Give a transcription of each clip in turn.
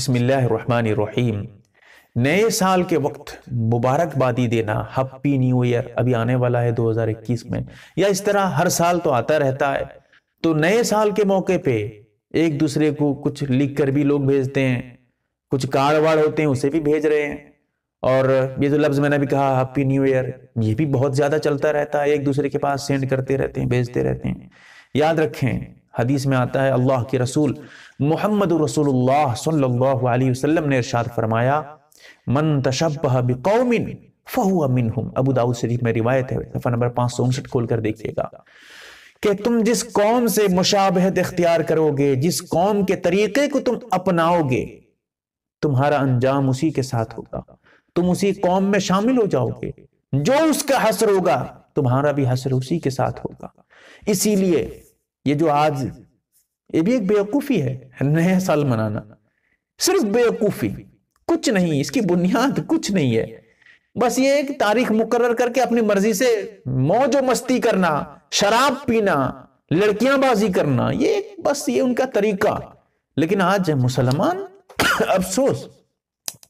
बिस्मिल्लाहिर्रहमानिर्रहीम। नए साल के वक्त मुबारकबादी देना हैप्पी न्यू ईयर अभी आने वाला है 2021 में। या इस तरह हर साल तो आता रहता है। तो नए साल के मौके पे एक दूसरे को कुछ लिख कर भी लोग भेजते हैं। कुछ कार्ड वार्ड होते हैं, उसे भी भेज रहे हैं। और ये जो लफ्ज मैंने भी कहा हैप्पी न्यू ईयर ये भी बहुत ज़्यादा चलता रहता है। एक दूसरे के पास सेंड करते रहते हैं, भेजते रहते हैं। याद रखें हदीस में आता है, अल्लाह के रसूल मोहम्मद रसूलुल्लाह सल्लल्लाहु ने इरशाद फरमाया, मन तशब्बह बिकौमिन अबू दाऊद शरीफ में रिवायत है, सफ़ा नंबर पाँच सौ उनसठ खोल कर देखिएगा कि तुम जिस कौम से मुशाबहत इख्तियार करोगे, जिस कौम के तरीके को तुम अपनाओगे, तुम्हारा अंजाम उसी के साथ होगा। तुम उसी कौम में शामिल हो जाओगे, जो उसका हसर होगा, तुम्हारा भी हसर उसी के साथ होगा। इसीलिए ये जो आज, ये भी एक बेवकूफ़ी है, नया साल मनाना। सिर्फ़ बेवकूफ़ी, कुछ नहीं, इसकी बुनियाद कुछ नहीं है। बस ये एक तारीख मुकर्र करके अपनी मर्ज़ी से मौज मस्ती करना, शराब पीना लड़कियाँ बाजी करना, ये बस ये उनका तरीका। लेकिन आज मुसलमान, अफसोस,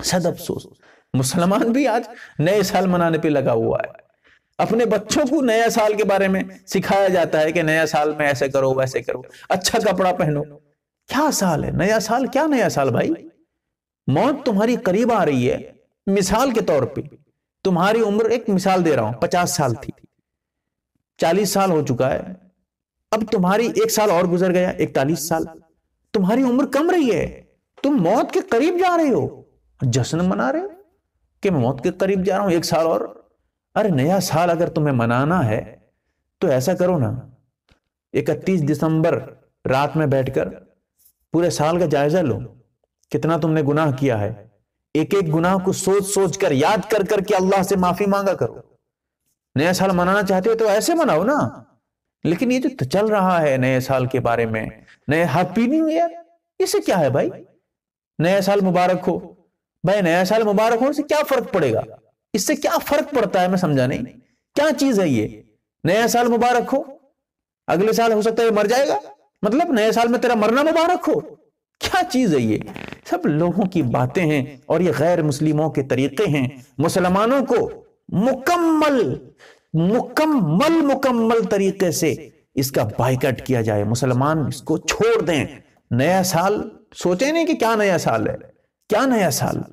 सद अफसोस, मुसलमान भी आज नए साल मनाने पे लगा हुआ है। अपने बच्चों को नया साल के बारे में सिखाया जाता है कि नया साल में ऐसे करो, वैसे करो। अच्छा कपड़ा पहनो। क्या साल है? नया साल? क्या नया साल भाई? मौत तुम्हारी करीब आ रही है। मिसाल के तौर पे, तुम्हारी उम्र एक मिसाल दे रहा हूँ, पचास साल थी। चालीस साल हो चुका है। अब तुम्हारी एक साल और गुजर गया, इकतालीस साल। तुम्हारी उम्र कम रही है। तुम मौत के करीब जा रहे हो। जश्न मना रहे हो कि मौत के करीब जा रहा हूँ, एक साल और। अरे नया साल अगर तुम्हें मनाना है तो ऐसा करो ना। इकतीस दिसंबर रात में बैठकर पूरे साल का जायजा लो। कितना तुमने गुनाह किया है। एक एक गुनाह को सोच सोच कर याद कर कर के अल्लाह से माफ़ी मांगा करो। नया साल मनाना चाहते हो तो ऐसे मनाओ ना। लेकिन ये जो तो चल रहा है नए साल के बारे में, नए हैप्पी न्यू ईयर इससे क्या है भाई? नया साल मुबारक हो। भाई नया साल मुबारक हो से क्या फ़र्क पड़ेगा? इससे क्या फ़र्क पड़ता है? मैं समझा नहीं। क्या चीज़ है ये? नया साल मुबारक हो। अगले साल हो सकता है मर जाएगा। मतलब नए साल में तेरा मरना मुबारक हो। क्या चीज़ है ये? सब लोगों की बातें हैं और ये गैर मुस्लिमों के तरीके हैं। मुसलमानों को मुकम्मल मुकम्मल मुकम्मल तरीके से इसका बाइकट किया जाए। मुसलमान इसको छोड़ दें। नया साल, सोचे नहीं कि क्या नया साल है। क्या नया साल?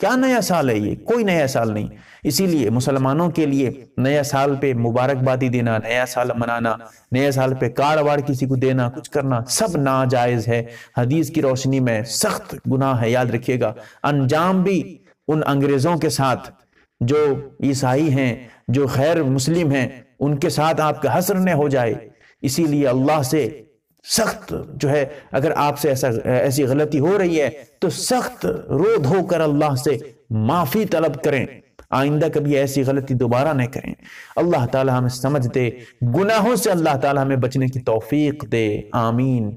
क्या नया साल है ये? कोई नया साल नहीं। इसीलिए मुसलमानों के लिए नया साल पे मुबारकबादी देना, नया साल मनाना, नया साल पे वाड़ किसी को देना, कुछ करना, सब नाजायज है। हदीस की रोशनी में सख्त गुनाह है, याद रखिएगा। अंजाम भी उन अंग्रेज़ों के साथ जो ईसाई हैं, जो खैर मुस्लिम हैं, उनके साथ आपका हसर न हो जाए। इसीलिए अल्लाह से सख्त जो है, अगर आपसे ऐसा, ऐसी गलती हो रही है तो सख्त रो धो कर अल्लाह से माफ़ी तलब करें। आइंदा कभी ऐसी गलती दोबारा नहीं करें। अल्लाह ताला हमें समझ दे, गुनाहों से अल्लाह ताला हमें बचने की तौफीक दे। आमीन।